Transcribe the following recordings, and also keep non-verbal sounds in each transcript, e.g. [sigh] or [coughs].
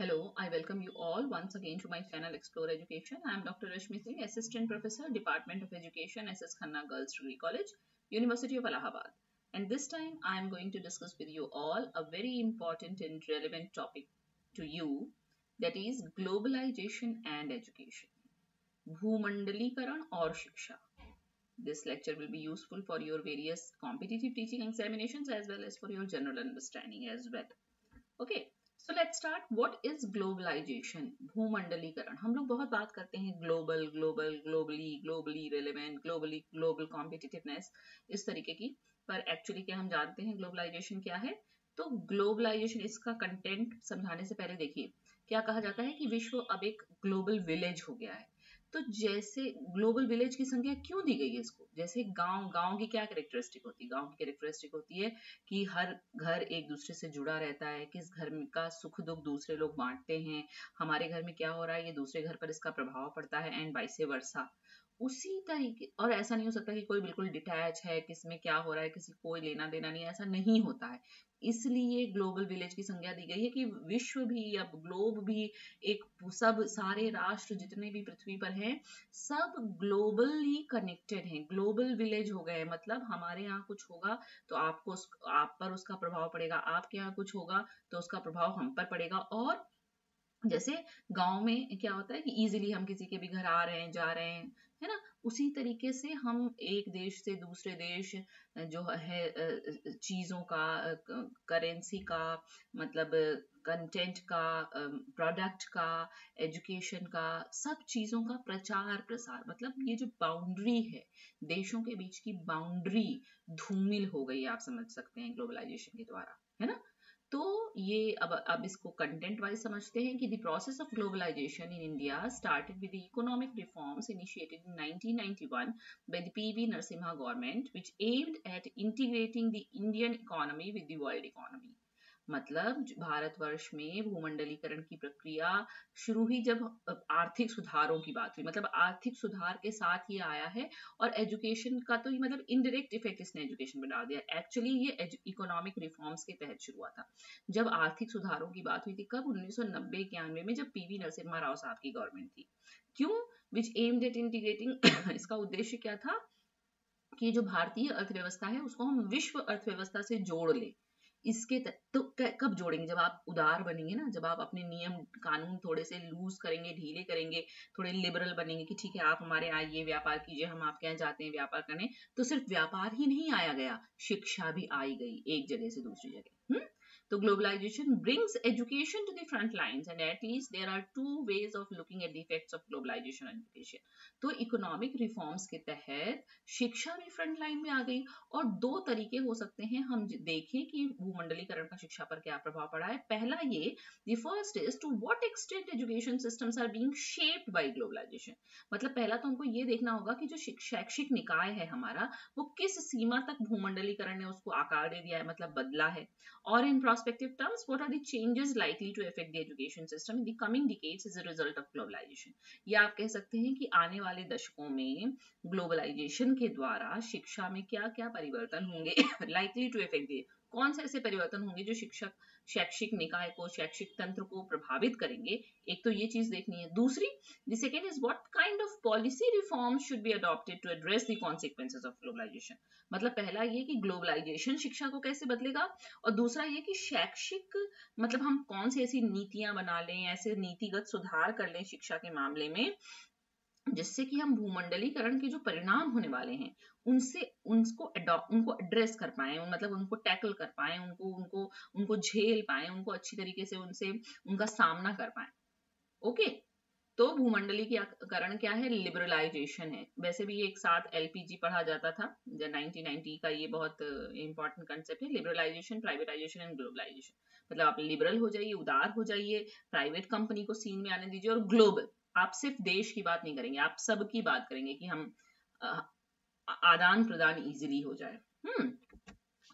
Hello, I welcome you all once again to my channel Explore Education. I am Dr. Rashmi Singh, Assistant Professor, Department of Education, SS Khanna Girls Degree College, University of Allahabad. And this time I am going to discuss with you all a very important and relevant topic to you that is globalization and education. Bhumandalikaran or Shiksha. This lecture will be useful for your various competitive teaching examinations as well as for your general understanding as well. Okay, so let start what is globalization भूमंडलीकरण हम लोग बहुत बात करते हैं global global globally globally relevant globally global competitiveness इस तरीके की। पर एक्चुअली क्या हम जानते हैं ग्लोबलाइजेशन क्या है? तो ग्लोबलाइजेशन इसका कंटेंट समझाने से पहले देखिए, क्या कहा जाता है कि विश्व अब एक ग्लोबल विलेज हो गया है। तो जैसे ग्लोबल विलेज की संख्या क्यों दी गई है इसको? जैसे गाँव गाँव की क्या कैरेक्टरिस्टिक होती है? गाँव की कैरेक्टरिस्टिक होती है कि हर घर एक दूसरे से जुड़ा रहता है, किस घर का सुख दुख दूसरे लोग बांटते हैं, हमारे घर में क्या हो रहा है, ये दूसरे घर पर इसका प्रभाव पड़ता है एंड वाइसे वर्षा उसी तरीके और ऐसा नहीं हो सकता कि कोई बिल्कुल डिटैच है, किसमें क्या हो रहा है, किसी कोई लेना देना नहीं ऐसा नहीं होता है। इसलिए ग्लोबल विलेज की संज्ञा दी गई है कि विश्व भी या ग्लोब भी एक सब, सारे राष्ट्र जितने भी पृथ्वी पर हैं, सब ग्लोबली कनेक्टेड हैं। ग्लोबल विलेज हो गए मतलब हमारे यहाँ कुछ होगा तो आपको आप पर उसका प्रभाव पड़ेगा, आपके यहाँ कुछ होगा तो उसका प्रभाव हम पर पड़ेगा और जैसे गाँव में क्या होता है कि इजीली हम किसी के भी घर आ रहे हैं, जा रहे हैं, है ना? उसी तरीके से हम एक देश से दूसरे देश, जो है चीज़ों का करेंसी का मतलब कंटेंट का प्रोडक्ट का एजुकेशन का, सब चीज़ों का प्रचार, प्रसार मतलब ये जो बाउंड्री है, देशों के बीच की बाउंड्री धूमिल हो गई आप समझ सकते हैं ग्लोबलाइजेशन के द्वारा, है ना? तो ये अब अब इसको कंटेंट वाइज समझते हैं कि the process of globalization in India started with economic reforms initiated in 1991 by the PV Narasimha government which aimed at integrating the Indian economy with the world economy मतलब भारतवर्ष में भूमंडलीकरण की प्रक्रिया शुरू ही जब आर्थिक सुधारों की बात हुई। मतलब आर्थिक सुधार के साथ ये आया है और एजुकेशन का तो ये मतलब इनडायरेक्ट इफ़ेक्ट इसने एजुकेशन में डाल दिया। एक्चुअली ये इकोनॉमिक रिफॉर्म्स के तहत शुरू हुआ था। जब आर्थिक सुधारों की बात हुई थी कब? उन्नीस सौ नब्बे इक्यानवे में जब पीवी नरसिम्हा राव साहब की गवर्नमेंट थी। क्यों? विच एम्ड एट इंटीग्रेटिंग इसका उद्देश्य क्या था? कि जो भारतीय अर्थव्यवस्था है उसको हम विश्व अर्थव्यवस्था से जोड़ ले। इसके तो कब जोड़ेंगे? जब आप उदार बनेंगे ना, जब आप अपने नियम, कानून थोड़े से लूज करेंगे, ढीले करेंगे, थोड़े लिबरल बनेंगे कि ठीक है, आप हमारे आइए व्यापार कीजिए, हम आपके यहाँ जाते हैं व्यापार करने तो सिर्फ़ व्यापार ही नहीं आया गया, शिक्षा भी आई गई एक जगह से दूसरी जगह। Hmm? So, globalization brings education to the front lines, and at least there are two ways of looking at the effects of globalization. तो इकोनॉमिक रिफॉर्म्स के तहत शिक्षा भी फ्रंट लाइन में आ गई, और दो तरीके हो सकते हैं। हम देखें कि भूमंडलीकरण का शिक्षा पर क्या प्रभाव पड़ा है। पहला ये the first is to what extent education systems are being shaped by globalization मतलब पहला तो हमको ये देखना होगा कि जो शैक्षिक निकाय है हमारा, वो किस सीमा तक भूमंडलीकरण ने उसको आकार दे दिया है मतलब बदला है। और इन prospective terms, what are the changes likely to affect the education system in the coming decades as a result of globalization? या आप कह सकते हैं कि आने वाले दशकों में ग्लोबलाइजेशन के द्वारा शिक्षा में क्या क्या परिवर्तन होंगे likely to affect the कौन से ऐसे परिवर्तन होंगे जो शिक्षक शैक्षिक निकाय को, शैक्षिक तंत्र को प्रभावित करेंगे? एक तो ये चीज़ देखनी है। दूसरी the second is what kind of policy reform should be adopted to address the consequences of globalisation मतलब पहला ये कि ग्लोबलाइजेशन शिक्षा को कैसे बदलेगा? और दूसरा ये कि शैक्षिक मतलब हम कौन सी ऐसी नीतियाँ बना लें, ऐसे नीतिगत सुधार कर लें शिक्षा के मामले में, जिससे कि हम भूमंडलीकरण के जो परिणाम होने वाले हैं उनसे उनको उनको एड्रेस कर पाए मतलब उनको टैकल कर पाए, उनको उनको उनको झेल पाए, उनको अच्छी तरीके से उनसे, उनका सामना कर पाए। ओके? तो भूमंडलीकरण क्या है? लिबरलाइजेशन है। वैसे भी एक साथ एलपीजी पढ़ा जाता था 1990 का ये बहुत इंपॉर्टेंट कंसेप्ट है लिबरलाइजेशन प्राइवेटाइजेशन एंड ग्लोबलाइजेशन मतलब आप लिबरल हो जाइए, उदार हो जाइए प्राइवेट कंपनी को सीन में आने दीजिए और ग्लोबल आप सिर्फ़ देश की बात नहीं करेंगे, आप सबकी बात करेंगे कि हम आदान प्रदान इजीली हो जाए। हम्म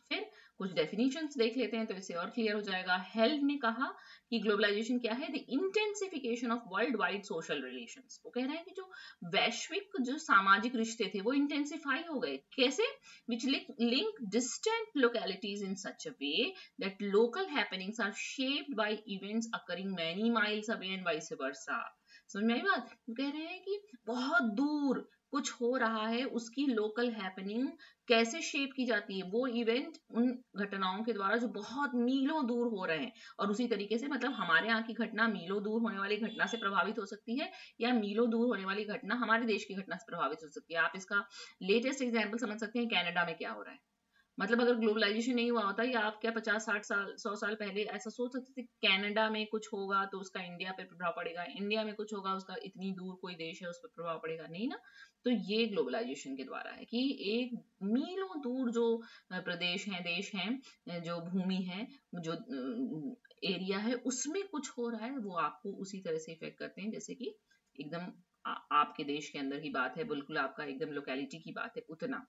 फिर कुछ डेफिनेशन देख लेते हैं तो इससे और क्लियर हो जाएगा। हेल्थ ने कहा कि ग्लोबलाइजेशन क्या है? The intensification of world wide social relation वो कह रहे हैं कि जो वैश्विक, जो सामाजिक रिश्ते थे, वो इंटेंसिफाई हो गए। कैसे? Which link distant localities in such a way that local happenings are shaped by events occurring many miles away and vice versa समझ में आई बात? कह रहे हैं कि बहुत दूर कुछ हो रहा है, उसकी लोकल हैपनिंग कैसे शेप की जाती है, वो इवेंट उन घटनाओं के द्वारा जो बहुत मीलों दूर हो रहे हैं। और उसी तरीके से मतलब हमारे यहाँ की घटना मीलों दूर होने वाली घटना से प्रभावित हो सकती है, या मीलों दूर होने वाली घटना हमारे देश की घटना से प्रभावित हो सकती है। आप इसका लेटेस्ट एग्ज़ाम्पल समझ सकते हैं, कैनेडा में क्या हो रहा है। मतलब अगर ग्लोबलाइजेशन नहीं हुआ होता या आप क्या पचास, साठ साल, सौ साल पहले ऐसा सोच सकते थे कनाडा में कुछ होगा तो उसका इंडिया पे प्रभाव पड़ेगा, इंडिया में कुछ होगा उसका इतनी दूर कोई देश है उस पर प्रभाव पड़ेगा, नहीं ना? तो ये ग्लोबलाइजेशन के द्वारा है कि एक मीलों दूर जो प्रदेश हैं, देश हैं, जो भूमि है, जो एरिया है, उसमें कुछ हो रहा है, वो आपको उसी तरह से इफ़ेक्ट करते हैं, जैसे कि एकदम आपके देश के अंदर की बात है, बिल्कुल आपका एकदम लोकेलिटी की बात है, उतना।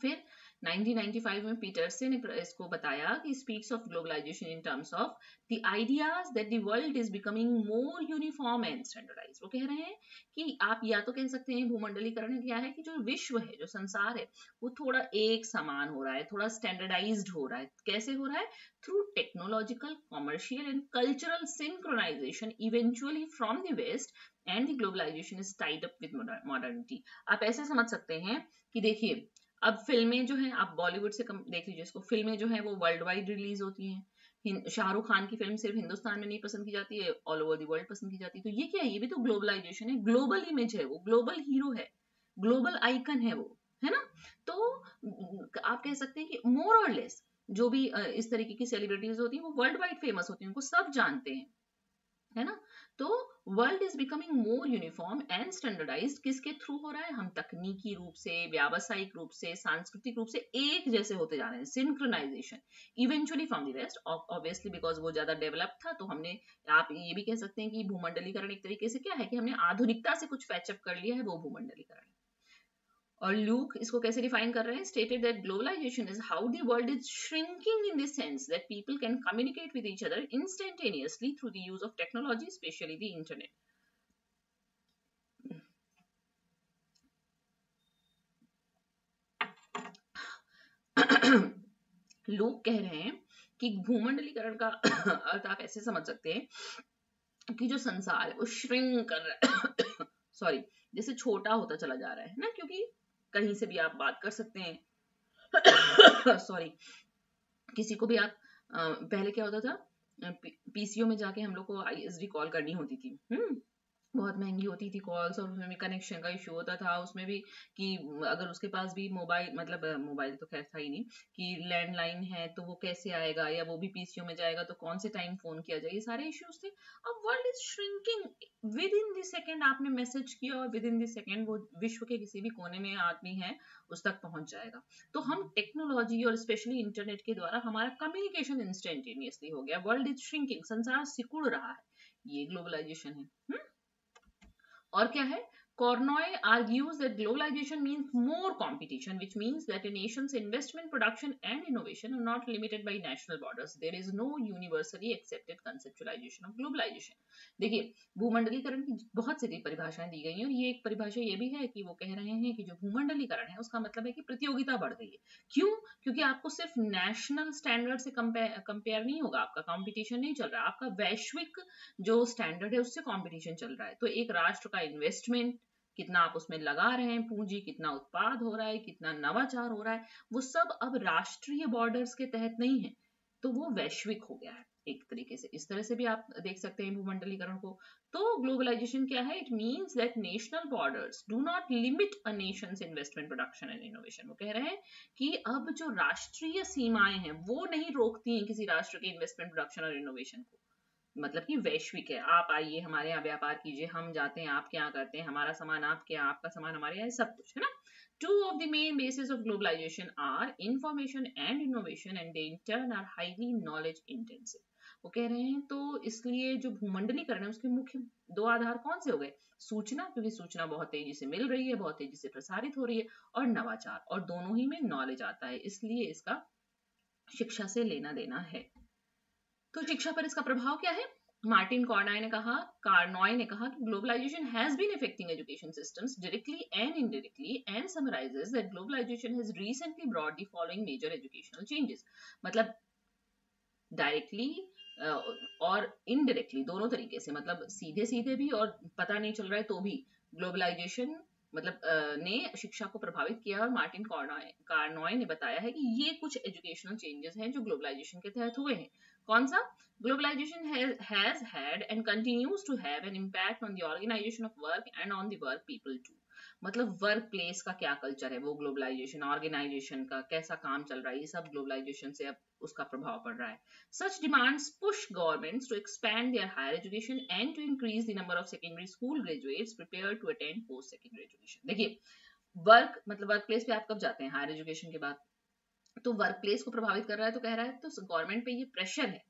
फिर 1995 में पीटरसे ने इसको बताया कि speaks of globalisation in terms of the ideas that the world is becoming more uniform and standardise वो कह रहे हैं कि आप या तो कह सकते हैं भूमंडलीकरण क्या है कि जो विश्व है, जो संसार है, वो थोड़ा एक समान हो रहा है, थोड़ा स्टैंडर्डाइज्ड हो रहा है। कैसे हो रहा है? Through technological commercial and cultural synchronisation eventually from the west and the globalisation is tied up with modernity आप ऐसे समझ सकते हैं कि देखिए अब फ़िल्में जो हैं, आप बॉलीवुड से कम देख लीजिए इसको, फ़िल्में जो हैं वो वर्ल्ड वाइड रिलीज़ होती हैं। शाहरुख खान की फ़िल्म सिर्फ़ हिंदुस्तान में नहीं पसंद की जाती है ऑल ओवर दी वर्ल्ड पसंद की जाती है। तो ये क्या है? ये भी तो ग्लोबलाइजेशन है। ग्लोबल इमेज है वो ग्लोबल हीरो है ग्लोबल आइकन है वो, है ना? तो आप कह सकते हैं कि मोर और लेस जो भी इस तरीके की सेलिब्रिटीज होती हैं, वो वर्ल्ड वाइड फ़ेमस होती हैं, उनको सब जानते हैं, है ना? तो world is becoming more uniform and standardise किसके थ्रू हो रहा है? हम तकनीकी रूप से, व्यावसायिक रूप से, सांस्कृतिक रूप से एक जैसे होते जा रहे हैं। Synchronisation eventually from the west obviously because वो ज़्यादा डेवलप था तो हमने, आप ये भी कह सकते हैं कि भूमंडलीकरण एक तरीके से क्या है कि हमने आधुनिकता से कुछ पैचअप कर लिया है, वो भूमंडलीकरण। और लूक इसको कैसे डिफाइन कर रहे हैं? Stated that globalisation is how the world is shrinking in the sense that people can communicate with each other instantaneously through the use of technology specially the internet लोग कह रहे हैं कि भूमंडलीकरण का अर्थ आप ऐसे समझ सकते हैं कि जो संसार है, वो श्रिंक कर रहा है। [coughs] सॉरी जैसे छोटा होता चला जा रहा है ना? क्योंकि कहीं से भी आप बात कर सकते हैं। [coughs] सॉरी किसी को भी आप पहले क्या होता था? पीसीओ में जाके हम लोग को आईएसडी कॉल करनी होती थी। हम्म। बहुत महँगी होती थी कॉल्स और उसमें भी कनेक्शन का इशू होता था। उसमें भी कि अगर उसके पास भी मोबाइल मतलब मोबाइल तो खैर था ही नहीं, कि लैंडलाइन है तो वो कैसे आएगा या वो भी पीसीओ में जाएगा तो कौन से टाइम फ़ोन किया जाए, ये सारे इश्यूज़ थे। अब world is shrinking within the second आपने मैसेज किया और विद इन द सेकेंड वो विश्व के किसी भी कोने में आदमी है, उस तक पहुँच जाएगा। तो हम टेक्नोलॉजी और स्पेशली इंटरनेट के द्वारा हमारा कम्युनिकेशन इंस्टेंटेनियसली हो गया। वर्ल्ड इज़ श्रिंकिंग संसार सिकुड़ रहा है। ये ग्लोबलाइजेशन है। हुँ? और क्या है? Kornoy argues that globalization means more competition, which means that a nation's investment, production, and innovation are not limited by national borders. There is no universally accepted conceptualization of globalization. देखिए भूमंडलीकरण की बहुत सारी परिभाषाएँ दी गई हैं और ये एक परिभाषा ये भी है कि वो कह रहे हैं कि जो भूमंडलीकरण है उसका मतलब है कि प्रतियोगिता बढ़ गई है क्यों क्योंकि आपको सिर्फ़ नेशनल स्टैंडर्ड से कंपेयर नहीं होगा आपका कंपटीशन नहीं चल रहा आपका वैश्विक जो स्टैंडर्ड है उससे कंपटीशन चल रहा है तो एक राष्ट्र का इन्वेस्टमेंट कितना आप उसमें लगा रहे हैं पूंजी, कितना उत्पाद हो रहा है, कितना नवाचार हो रहा है, वो सब अब राष्ट्रीय बॉर्डर्स के तहत नहीं है। तो वो वैश्विक हो गया है एक तरीके से। इस तरह से भी आप देख सकते हैं भूमंडलीकरण को। तो ग्लोबलाइजेशन क्या है? It means that national borders do not limit a nation's investment production and innovation वो कह रहे हैं कि अब जो राष्ट्रीय सीमाएँ हैं, वो नहीं रोकती हैं किसी राष्ट्र के इन्वेस्टमेंट प्रोडक्शन और इनोवेशन को। मतलब कि वैश्विक है। आप आइए, हमारे यहाँ व्यापार कीजिए, हम जाते हैं, आप क्या करते हैं, हमारा सामान आपके यहाँ आपका सामान हमारे यहाँ सब कुछ, है ना? Two of main basis of globalisation are information and innovation and they turn are highly knowledge intensive वो कह रहे हैं तो इसलिए जो भूमंडलीकरण है, उसके मुख्य दो आधार कौन से हो गए? सूचना, क्योंकि सूचना बहुत तेज़ी से मिल रही है, बहुत तेज़ी से प्रसारित हो रही है, और नवाचार, और दोनों ही में नॉलेज आता है, इसलिए इसका शिक्षा से लेना देना है। तो शिक्षा पर इसका प्रभाव क्या है? मार्टिन कॉर्नाय ने कहा, कार्नॉय ने कहा कि globalisation has been affecting education systems directly and indirectly and summarises that globalisation has recently brought the following major educational changes मतलब डायरेक्टली और इनडायरेक्टली दोनों तरीके से मतलब सीधे सीधे भी और पता नहीं चल रहा है तो भी ग्लोबलाइजेशन मतलब ने शिक्षा को प्रभावित किया और मार्टिन कार्नोय ने बताया है कि ये कुछ एजुकेशनल चेंजेस हैं जो ग्लोबलाइजेशन के तहत हुए हैं। कौन सा? Globalisation has had and continues to have an impact on the organisation of work and on the work people to मतलब वर्क प्लेस का क्या कल्चर है? वो ग्लोबलाइजेशन ऑर्गेनाइजेशन का कैसा काम चल रहा है? ये सब ग्लोबलाइजेशन से अब उसका प्रभाव पड़ रहा है। Such demands push governments to expand their higher education and to increase the number of secondary school graduates prepare to attend post secondary education देखिए वर्क मतलब वर्क प्लेस पे आप कब जाते हैं? हायर एजुकेशन के बाद। तो वर्क प्लेस को प्रभावित कर रहा है तो कह रहा है तो गवर्नमेंट पे ये प्रेशर है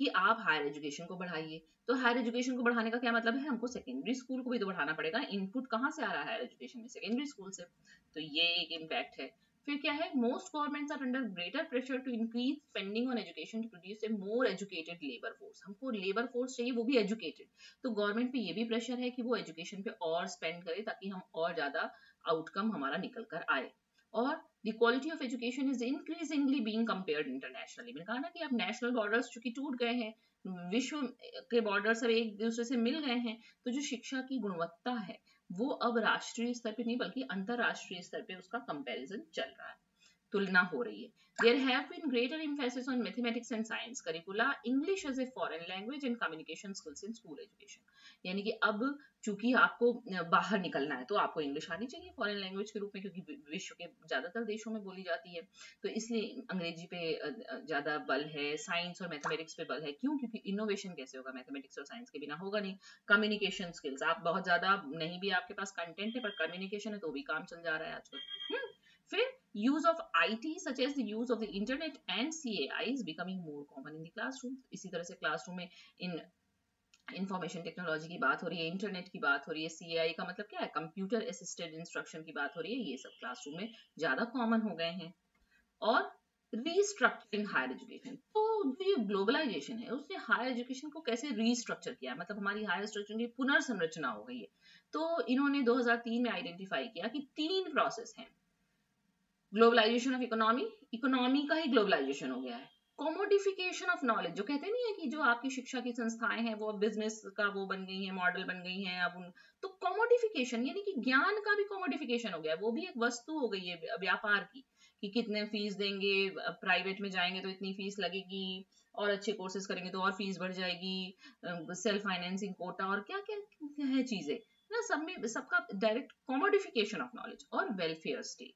कि आप हायर एजुकेशन को बढ़ाइए। तो हायर एजुकेशन को बढ़ाने का क्या मतलब है? हमको सेकेंडरी स्कूल को भी तो बढ़ाना पड़ेगा। इनपुट कहाँ से आ रहा है हायर एजुकेशन में? सेकेंडरी स्कूल से। तो ये एक इम्पैक्ट है। फिर क्या है? Most governments are under greater pressure to increase spending on education to produce a more educated labour force हमको लेबर फोर्स चाहिए, वो भी एजुकेटेड तो गवर्नमेंट पे ये भी प्रेशर है कि वो एजुकेशन पे और स्पेंड करे ताकि हम और ज़्यादा आउटकम हमारा निकल कर आए। और the quality of education is increasingly being compared internationally. मैंने कहा ना कि अब नेशनल बॉर्डर्स चूँकि टूट गए हैं विश्व के बॉर्डर सब एक दूसरे से मिल गए हैं तो जो शिक्षा की गुणवत्ता है, वो अब राष्ट्रीय स्तर पे नहीं, बल्कि अंतरराष्ट्रीय स्तर पे उसका कंपैरिजन चल रहा है। तुलना हो रही है। There have been greater emphasis on mathematics and science curricula, English as a foreign language and communication skills in school education. यानी कि अब चूँकि आपको बाहर निकलना है तो आपको इंग्लिश आनी चाहिए फॉरेन लैंग्वेज के रूप में क्योंकि विश्व के ज़्यादातर देशों में बोली जाती है। तो इसलिए अंग्रेज़ी पे ज़्यादा बल है साइंस और मैथमेटिक्स पे बल है। क्यों? क्योंकि इनोवेशन कैसे होगा? मैथमेटिक्स और साइंस के बिना होगा नहीं। कम्युनिकेशन स्किल्स आप बहुत ज़्यादा नहीं भी आपके पास कंटेंट है पर कम्युनिकेशन है तो भी काम चल जा रहा है आजकल। हम्म, फिर use of IT such as the use of the internet and CAI is becoming more common in the classroom. इसी तरह से क्लासरूम में इन इंफॉर्मेशन टेक्नोलॉजी की बात हो रही है इंटरनेट की बात हो रही है CAI का मतलब क्या है? कंप्यूटर असिस्टेड इंस्ट्रक्शन की बात हो रही है, ये सब क्लासरूम में ज़्यादा कॉमन हो गए हैं। और रीस्ट्रक्चरिंग हायर एजुकेशन तो जो ग्लोबलाइजेशन है, उसने हायर एजुकेशन को कैसे रीस्ट्रक्चर किया मतलब हमारी हायर एजुकेशन की पुनर्संरचना हो गई है। तो इन्होंने 2003 में आइडेंटिफाई किया कि तीन प्रोसेस हैं। ग्लोबलाइजेशन ऑफ़ इकोनॉमी इकोनॉमी का ही ग्लोबलाइजेशन हो गया है। कॉमोडिफिकेशन ऑफ़ नॉलेज जो कहते नहीं है कि जो आपकी शिक्षा की संस्थाएँ हैं, वो अब बिज़नेस का वो बन गई है मॉडल बन गई हैं, अब उन तो कॉमोडिफिकेशन यानी कि ज्ञान का भी कॉमोडिफिकेशन हो गया है। वो भी एक वस्तु हो गई है व्यापार की, कि कितने फ़ीस देंगे प्राइवेट में जाएँगे तो इतनी फ़ीस लगेगी, और अच्छे कोर्सेज करेंगे तो और फ़ीस बढ़ जाएगी सेल्फ फाइनेंसिंग कोटा और क्या क्या है चीज़ें? ना सब में, सबका डायरेक्ट कॉमोडिफिकेशन ऑफ़ नॉलेज और वेलफेयर स्टेट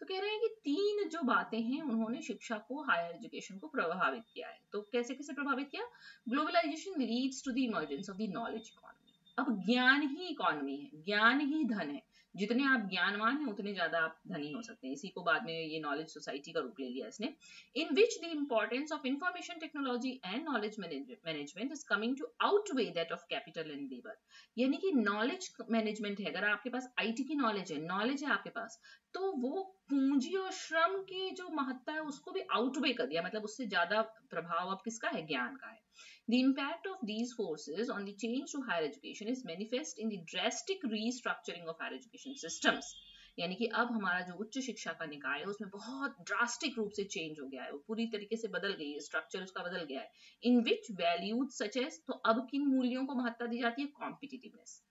तो कह रहे हैं कि तीन जो बातें हैं, उन्होंने शिक्षा को हायर एजुकेशन को प्रभावित किया है। तो कैसे कैसे प्रभावित किया? Globalisation leads to the emergence of the knowledge economy अब ज्ञान ही इकोनॉमी है, ज्ञान ही धन है। जितने आप ज्ञानवान हैं, उतने ज़्यादा आप धनी हो सकते हैं। इसी को बाद में ये नॉलेज सोसाइटी का रूप ले लिया इसने। In which the importance of information technology and knowledge management is coming to outweigh that of capital and labour यानी कि नॉलेज मैनेजमेंट है। अगर आपके पास आईटी की नॉलेज है नॉलेज है आपके पास तो वो पूंजी और श्रम की जो महत्ता है, उसको भी आउटवे कर दिया। मतलब उससे ज़्यादा प्रभाव अब किसका है? ज्ञान का है। The impact of these forces on the change to higher education is manifest in the drastic restructuring of higher education systems. यानी कि अब हमारा जो उच्च शिक्षा का निकाय है, उसमें बहुत ड्रास्टिक रूप से चेंज हो गया है। वो पूरी तरीके से बदल गई है स्ट्रक्चर उसका बदल गया है। इन विच वैल्यूज़ सच एज तो अब किन मूल्यों को महत्ता दी जाती है? कॉम्पिटिटिवनेस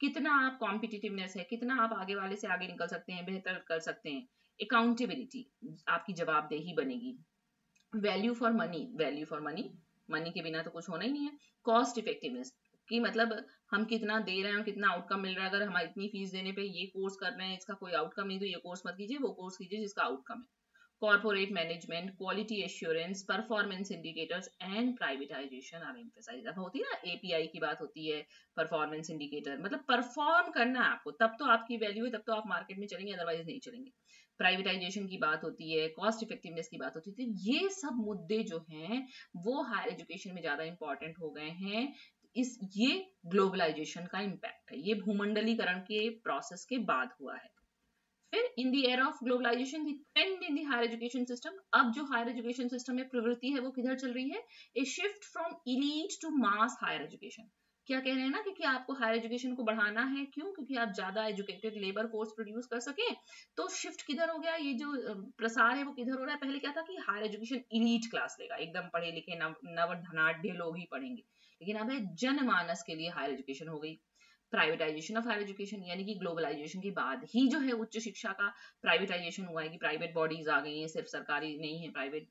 कितना आप कॉम्पिटिटिवनेस है, कितना आप आगे वाले से आगे निकल सकते हैं, बेहतर कर सकते हैं। अकाउंटेबिलिटी आपकी जवाबदेही बनेगी। Value for money value for money money के बिना तो कुछ होना ही नहीं है। कॉस्ट इफेक्टिवनेस कि मतलब हम कितना दे रहे हैं और कितना आउटकम मिल रहा है। अगर हम इतनी फ़ीस देने पे ये कोर्स कर रहे हैं, इसका कोई आउटकम नहीं तो ये कोर्स मत कीजिए, वो कोर्स कीजिए जिसका आउटकम है। Corporate management quality assurance performance indicators and privatisation are emphasise अब होती है ना एपीआई की बात होती है परफॉर्मेंस इंडिकेटर मतलब परफॉर्म करना आपको। तब तो आपकी वैल्यू है, तब तो आप मार्केट में चलेंगे अदरवाइज़ नहीं चलेंगे। प्राइवेटाइजेशन की बात होती है कॉस्ट इफेक्टिवनेस की बात होती है। तो ये सब मुद्दे जो हैं, वो हायर एजुकेशन में ज़्यादा इंपॉर्टेंट हो गए हैं। इस, ये ग्लोबलाइजेशन का इम्पैक्ट है। ये भूमंडलीकरण के प्रोसेस के बाद हुआ है। फिर in the era of globalisation the trend in the higher education system अब जो हायर एजुकेशन सिस्टम में प्रवृत्ति है वो किधर चल रही है? A shift from elite to mass higher education क्या कह रहे हैं ना कि, आपको हायर एजुकेशन को बढ़ाना है? क्यों? क्योंकि आप ज़्यादा एजुकेटेड लेबर फोर्स प्रोड्यूस कर सके। तो शिफ्ट किधर हो गया? ये जो प्रसार है वो किधर हो रहा है? पहले क्या था कि हायर एजुकेशन इलीट क्लास लेगा। एकदम पढ़े लिखे नव नव धनाढ़ लोग ही पढ़ेंगे। लेकिन अब है जनमानस के लिए हायर एजुकेशन हो गई। प्राइवेटाइजेशन ऑफ़ हायर एजुकेशन, यानी कि ग्लोबलाइजेशन के बाद ही जो है उच्च शिक्षा का प्राइवेटाइजेशन हुआ है कि प्राइवेट बॉडीज आ गई हैं, सिर्फ़ सरकारी नहीं है, प्राइवेट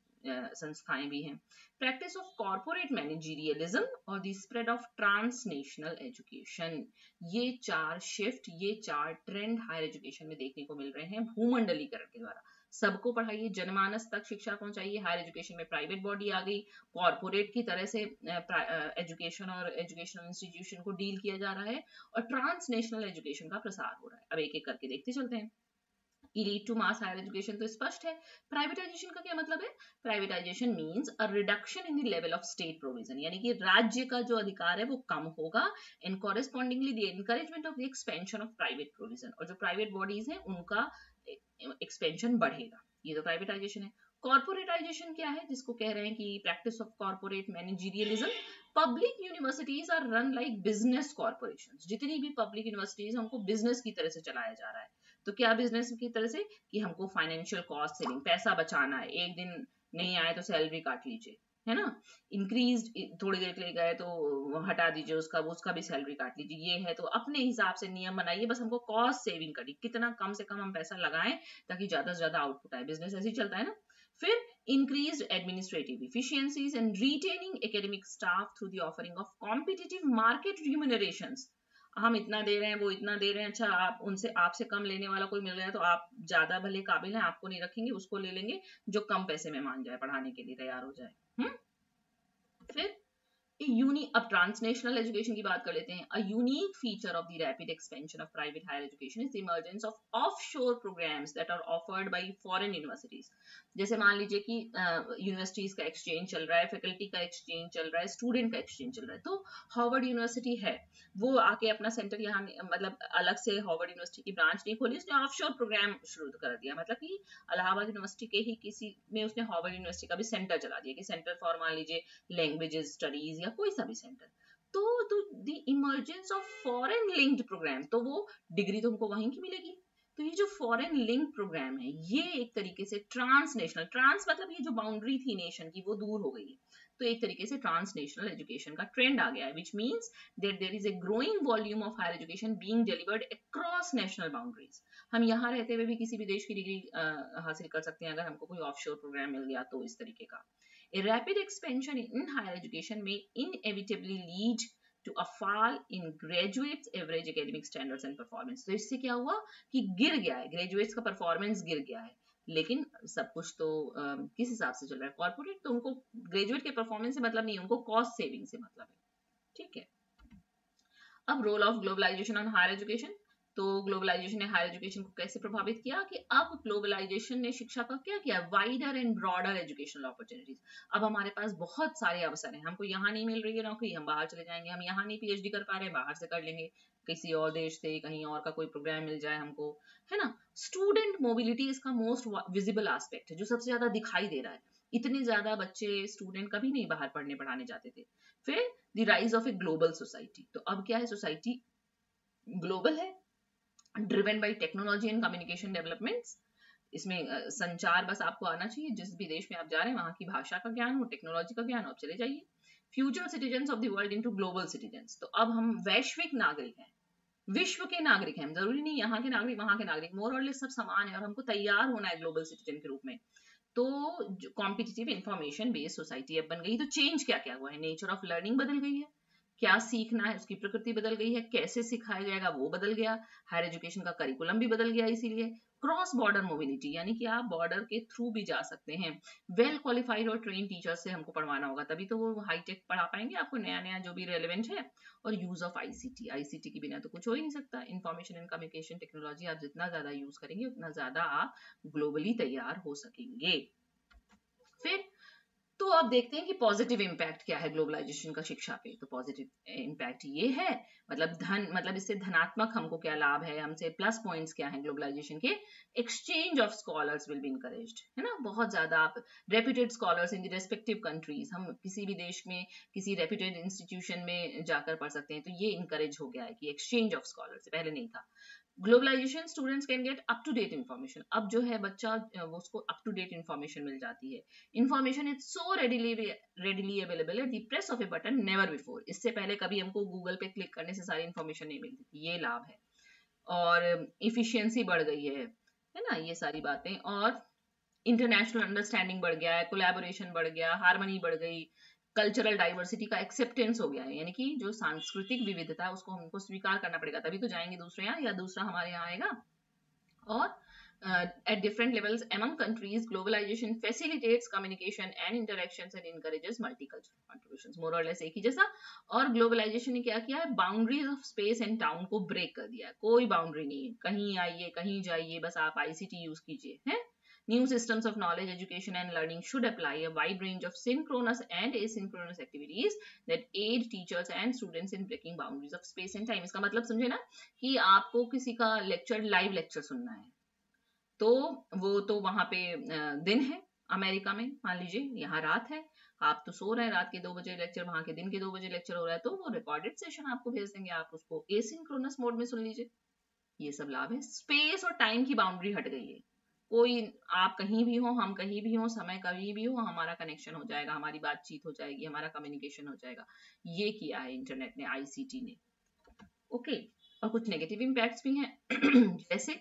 संस्थाएँ भी हैं। प्रैक्टिस ऑफ़ कॉरपोरेट मैनेजीरियलिज्म और the spread of transnational education. ये चार शिफ्ट ये चार ट्रेंड हायर एजुकेशन में देखने को मिल रहे हैं भूमंडलीकरण के द्वारा। सबको पढ़ाइए, जनमानस तक शिक्षा पहुंचाइए हायर एजुकेशन में प्राइवेट बॉडी आ गई कॉरपोरेट की तरह से एजुकेशन और एजुकेशनल इंस्टीट्यूशन को डील किया जा रहा है और ट्रांसनेशनल एजुकेशन का प्रसार हो रहा है। अब एक एक करके देखते चलते हैं। Elite to mass higher education तो स्पष्ट है। प्राइवेटाइजेशन का क्या मतलब है? Privatisation means a reduction in the level of state provision यानी कि राज्य का जो अधिकार है वो कम होगा in correspondingly the encouragement of the expansion of private provision और जो प्राइवेट बॉडीज हैं उनका एक्सपेंशन बढ़ेगा। ये तो प्राइवेटाइजेशन है। कॉर्पोरेटाइजेशन क्या है? जिसको कह रहे हैं कि practice of corporate managerialism public universities are run like business corporation जितनी भी पब्लिक यूनिवर्सिटीज हमको बिज़नेस की तरह से चलाया जा रहा है। तो क्या बिज़नेस की तरह से? कि हमको फाइनेंशियल कॉस्ट सेविंग पैसा बचाना है। एक दिन नहीं आए तो सैलरी काट लीजिए। है ना? इंक्रीज थोड़ी देर के लिए गए तो हटा दीजिए उसका उसका भी सैलरी काट लीजिए। ये है तो अपने हिसाब से नियम बनाइए, बस हमको कॉस्ट सेविंग करिए। कितना कम से कम हम पैसा लगाएँ ताकि ज़्यादा से ज़्यादा आउटपुट आए। बिज़नेस ऐसे ही चलता है ना? फिर increased administrative efficiencies and retaining academic staff through the offering of competitive market remunerations हम इतना दे रहे हैं, वो इतना दे रहे हैं अच्छा आप उनसे, आपसे कम लेने वाला कोई मिल रहा है तो आप ज़्यादा भले काबिल हैं, आपको नहीं रखेंगे, उसको ले लेंगे, जो कम पैसे में मान जाए, पढ़ाने के लिए तैयार हो जाए। हम्म फिर यूनी अब ट्रांसनेशनल एजुकेशन की बात कर लेते हैं। A unique feature of the rapid expansion of private higher education is emergence of offshore programmes that are offered by foreign universities जैसे मान लीजिए कि यूनिवर्सिटीज uh, का एक्सचेंज चल रहा है फैकल्टी का एक्सचेंज चल रहा है स्टूडेंट का एक्सचेंज चल रहा है। तो हार्वर्ड यूनिवर्सिटी है। वो आके अपना सेंटर यहाँ मतलब अलग से हार्वर्ड यूनिवर्सिटी की ब्रांच नहीं खोली उसने ऑफशोर प्रोग्राम शुरू कर दिया। मतलब कि इलाहाबाद यूनिवर्सिटी के ही किसी में उसने हार्वर्ड यूनिवर्सिटी का भी सेंटर चला दिया कि सेंटर फॉर मान लीजिए लैंग्वेजेस स्टडीज़ या कोई सा भी सेंटर तो तो the emergence of foreign linked programme तो वो डिग्री तो हमको वहीं की मिलेगी। तो ये जो फॉरेन लिंक प्रोग्राम है, ये एक तरीके से ट्रांसनेशनल ट्रांस मतलब ये जो बाउंड्री थी नेशन की, वो दूर हो गई है। तो एक तरीके से ट्रांसनेशनल एजुकेशन का ट्रेंड आ गया है which means that there is a growing volume of higher education being delivered across national boundaries हम यहाँ रहते हुए भी किसी भी देश की डिग्री हासिल कर सकते हैं, अगर हमको कोई ऑफशोर प्रोग्राम मिल गया तो इस तरीके का। A rapid expansion in higher education may inevitably lead to a fall in graduates average academic standards and performance तो इससे क्या हुआ कि गिर गया है graduates का performance गिर गया है लेकिन सब कुछ तो आ, किस हिसाब से चल रहा है कॉर्पोरेट तो उनको ग्रेजुएट के परफॉर्मेंस से मतलब नहीं उनको कॉस्ट सेविंग से मतलब है ठीक है अब role of globalisation on higher education तो ग्लोबलाइजेशन ने हायर एजुकेशन को कैसे प्रभावित किया कि अब ग्लोबलाइजेशन ने शिक्षा का क्या किया? Wider and broader educational opportunities अब हमारे पास बहुत सारे अवसर हैं। हमको यहाँ नहीं मिल रही है नौकरी, हम बाहर चले जाएँगे। हम यहाँ नहीं पीएचडी कर पा रहे बाहर से कर लेंगे। किसी और देश से, कहीं और का कोई प्रोग्राम मिल जाए हमको, है ना? स्टूडेंट मोबिलिटी इसका मोस्ट विजिबल एस्पेक्ट है, जो सबसे ज़्यादा दिखाई दे रहा है। इतने ज़्यादा बच्चे स्टूडेंट कभी नहीं बाहर पढ़ने, पढ़ाने जाते थे। फिर the rise of a global society तो अब क्या है? सोसाइटी ग्लोबल है। Driven by technology and communication developments इसमें संचार बस आपको आना चाहिए। जिस भी देश में आप जा रहे हैं, वहाँ की भाषा का ज्ञान हो टेक्नोलॉजी का ज्ञान हो, आप चले जाइए। Future citizen of the world into global citizen तो अब हम वैश्विक नागरिक हैं। विश्व के नागरिक हैं। ज़रूरी नहीं यहाँ के नागरिक, वहाँ के नागरिक। मोर और सब समान है और हमको तैयार होना है ग्लोबल सिटीजन के रूप में। तो कॉम्पिटिटिव इंफॉर्मेशन बेस्ड सोसाइटी अब बन गई। तो चेंज क्या क्या हुआ है? नेचर ऑफ़ लर्निंग बदल गई है। क्या सीखना है, उसकी प्रकृति बदल गई है, कैसे सिखाया जाएगा वो बदल गया हायर एजुकेशन का करिकुलम भी बदल गया इसीलिए क्रॉस बॉर्डर मोबिलिटी यानी कि आप बॉर्डर के थ्रू भी जा सकते हैं। वेल क्वालिफाइड और ट्रेन टीचर से हमको पढ़वाना होगा, तभी तो वो हाईटेक पढ़ा पाएँगे, आपको नया नया जो भी रेलिवेंट है, और यूज़ ऑफ़ आईसीटी आईसीटी के बिना तो कुछ हो ही नहीं सकता। इन्फॉर्मेशन एंड कम्युनिकेशन टेक्नोलॉजी आप जितना ज़्यादा यूज़ करेंगे, उतना ज़्यादा आप ग्लोबली तैयार हो सकेंगे। फिर तो आप देखते हैं कि पॉजिटिव इम्पैक्ट क्या है ग्लोबलाइजेशन का शिक्षा पे। तो पॉजिटिव इम्पैक्ट ये है मतलब धन मतलब इससे धनात्मक हमको क्या लाभ है, हमसे प्लस पॉइंट्स क्या है ग्लोबलाइजेशन के। Exchange of scholars will be encouraged है ना? बहुत ज़्यादा आप reputed scholars in respective countries हम किसी भी देश में, किसी रेप्यूटेड इंस्टीट्यूशन में जाकर पढ़ सकते हैं। तो ये इंकरेज हो गया है कि एक्सचेंज ऑफ़ स्कॉलर्स पहले नहीं था। Globalisation students can get up to date information अब जो है बच्चा वो उसको अप टू डेट इन्फॉर्मेशन मिल जाती है। Information is so readily readily available है the press of a button never before इससे पहले कभी हमको गूगल पे क्लिक करने से सारी इन्फॉर्मेशन नहीं मिलती थी। ये लाभ है। और इफिशियंसी बढ़ गई है। है ना? ये सारी बातें। और इंटरनेशनल अंडरस्टैंडिंग बढ़ गया है कोलेबोरेशन बढ़ गया हारमोनी बढ़ गई। कल्चरल डाइवर्सिटी का एक्सेप्टेंस हो गया है। यानी कि जो सांस्कृतिक विविधता है, उसको हमको स्वीकार करना पड़ेगा। तभी तो जाएँगे दूसरे यहाँ या दूसरा हमारे यहाँ आएगा। और at different levels among countries, globalization facilitates communication and interactions and encourages multicultural contributions, more or less एक ही जैसा। और ग्लोबलाइजेशन ने क्या किया है? Boundaries of space and town को ब्रेक कर दिया है। कोई बाउंड्री नहीं है। कहीं आइए, कहीं जाइए, बस आप आईसीटी यूज़ कीजिए, हैं? New systems of knowledge, education and learning should apply a wide range of synchronous and asynchronous activities that aid teachers and students in breaking boundaries of space and time. इसका मतलब समझे ना कि आपको किसी का लेक्चर लाइव लेक्चर सुनना है तो वो तो वहाँ पे दिन है अमेरिका में मान लीजिए यहाँ रात है आप तो सो रहे हैं रात के दो बजे लेक्चर वहाँ के दिन के दो बजे लेक्चर हो रहा है तो वो रिकॉर्डेड सेशन आपको भेज देंगे आप उसको एसिंक्रोनस मोड में सुन लीजिए ये सब लाभ है स्पेस और टाइम की बाउंड्री हट गई है कोई आप कहीं भी हो, हम कहीं भी हो, समय कभी भी हो, हमारा कनेक्शन हो जाएगा, हमारी बातचीत हो जाएगी, हमारा कम्युनिकेशन हो जाएगा। ये किया है इंटरनेट ने आईसीटी ने। ओके और कुछ नेगेटिव इम्पैक्ट्स भी हैं। [clears throat] जैसे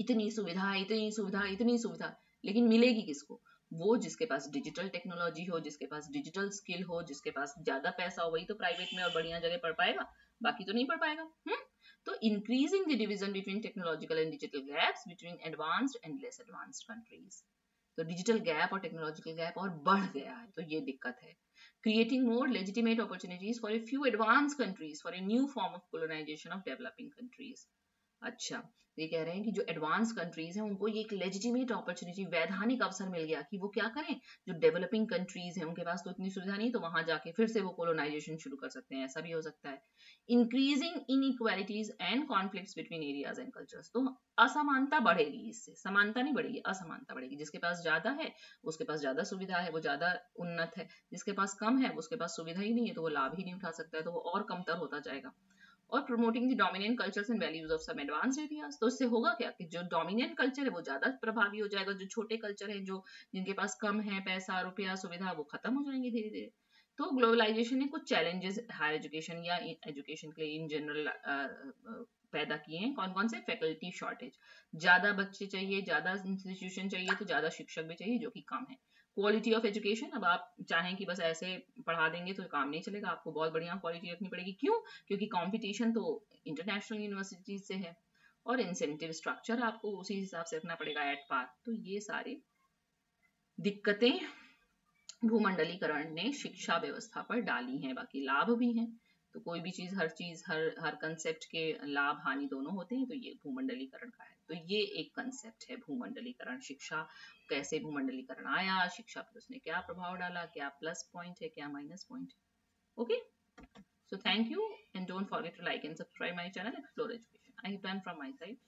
इतनी सुविधा इतनी सुविधा इतनी सुविधा, लेकिन मिलेगी किसको? वो जिसके पास डिजिटल टेक्नोलॉजी हो, जिसके पास डिजिटल स्किल हो, जिसके पास ज़्यादा पैसा हो, वही तो प्राइवेट में और बढ़िया जगह पढ़ पाएगा, बाकी तो नहीं पढ़ पाएगा। हुँ? तो increasing the division between technological and digital gaps between advanced and less advanced countries तो डिजिटल गैप और टेक्नोलॉजिकल गैप और बढ़ गया है तो ये दिक्कत है। Creating more legitimate opportunities for a few advance countries for a new form of colonisation of developing countries अच्छा ये कह रहे हैं कि जो एडवांस कंट्रीज़ हैं, उनको ये एक लेजिटिमेट अपॉर्चुनिटी वैधानिक अवसर मिल गया कि वो क्या करें? जो डेवलपिंग कंट्रीज़ हैं, उनके पास तो इतनी सुविधा नहीं तो वहाँ जाके फिर से वो कोलोनाइजेशन शुरू कर सकते हैं, ऐसा भी हो सकता है। Increasing inequalities and conflict between areas and cultures तो असमानता बढ़ेगी इससे, समानता नहीं बढ़ेगी, असमानता बढ़ेगी। जिसके पास ज़्यादा है उसके पास ज़्यादा सुविधा है, वो ज़्यादा उन्नत है। जिसके पास कम है उसके पास सुविधा ही नहीं है तो वो लाभ ही नहीं उठा सकता है तो वो और कमतर होता जाएगा। और promoting the dominant cultures and values of some advance areas तो इससे होगा क्या कि जो डोमिनेंट कल्चर है, वो ज़्यादा प्रभावी हो जाएगा। जो छोटे कल्चर है, जो जिनके पास कम है पैसा, रुपया, सुविधा, वो खत्म हो जाएँगे धीरे धीरे। तो ग्लोबलाइजेशन ने कुछ चैलेंजेस हायर एजुकेशन या एजुकेशन के लिए इन जनरल पैदा किए हैं। कौन कौन से? फैकल्टी शॉर्टेज ज़्यादा बच्चे चाहिए, ज़्यादा इंस्टीट्यूशन चाहिए तो ज़्यादा शिक्षक भी चाहिए, जो कि कम है। क्वालिटी ऑफ़ एजुकेशन अब आप चाहें कि बस ऐसे पढ़ा देंगे तो काम नहीं चलेगा, आपको बहुत बढ़िया क्वालिटी रखनी पड़ेगी। क्यों? क्योंकि कंपटीशन तो इंटरनेशनल यूनिवर्सिटी से है और इंसेंटिव स्ट्रक्चर आपको उसी हिसाब से रखना पड़ेगा एट पार तो ये सारी दिक्कतें भूमंडलीकरण ने शिक्षा व्यवस्था पर डाली हैं, बाकी लाभ भी हैं। तो कोई भी चीज़, हर चीज़, हर हर कंसेप्ट के लाभ, हानि दोनों होते हैं तो ये भूमंडलीकरण का है। तो ये एक कंसेप्ट है भूमंडलीकरण। शिक्षा, कैसे भूमंडलीकरण आया, शिक्षा पर उसने क्या प्रभाव डाला, क्या प्लस पॉइंट है, क्या माइनस पॉइंट है। Okay so thank you and don't forget to like and subscribe my channel explore education I done from my side